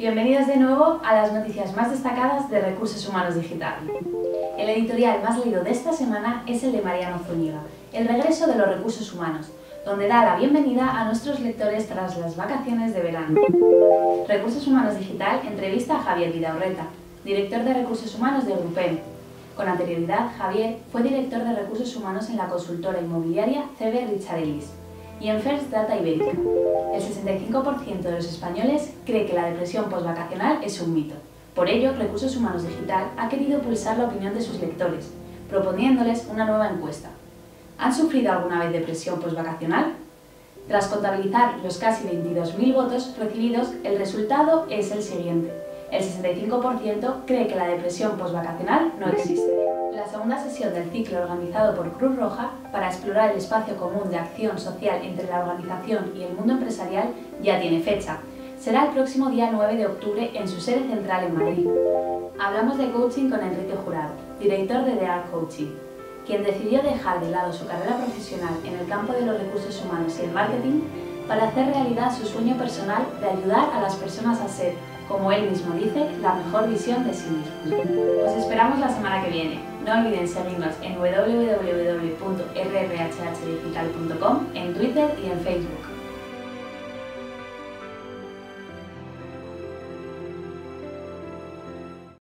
Bienvenidos de nuevo a las noticias más destacadas de Recursos Humanos Digital. El editorial más leído de esta semana es el de Mariano Zúñiga, El regreso de los recursos humanos, donde da la bienvenida a nuestros lectores tras las vacaciones de verano. Recursos Humanos Digital entrevista a Javier Vidaurreta, director de Recursos Humanos de Grupem. Con anterioridad, Javier fue director de Recursos Humanos en la consultora inmobiliaria CB Richard Ellis y en First Data Ibérica. El 65% de los españoles cree que la depresión postvacacional es un mito. Por ello, Recursos Humanos Digital ha querido pulsar la opinión de sus lectores, proponiéndoles una nueva encuesta. ¿Han sufrido alguna vez depresión postvacacional? Tras contabilizar los casi 22.000 votos recibidos, el resultado es el siguiente. El 65% cree que la depresión postvacacional no existe. La segunda sesión del ciclo organizado por Cruz Roja para explorar el espacio común de acción social entre la organización y el mundo empresarial ya tiene fecha. Será el próximo día 9 de octubre en su sede central en Madrid. Hablamos de coaching con Enrique Jurado, director de The Art Coaching, quien decidió dejar de lado su carrera profesional en el campo de los recursos humanos y el marketing para hacer realidad su sueño personal de ayudar a las personas a ser, como él mismo dice, la mejor visión de sí mismo. Os esperamos la semana que viene. No olviden seguirnos en www.rrhhdigital.com, en Twitter y en Facebook.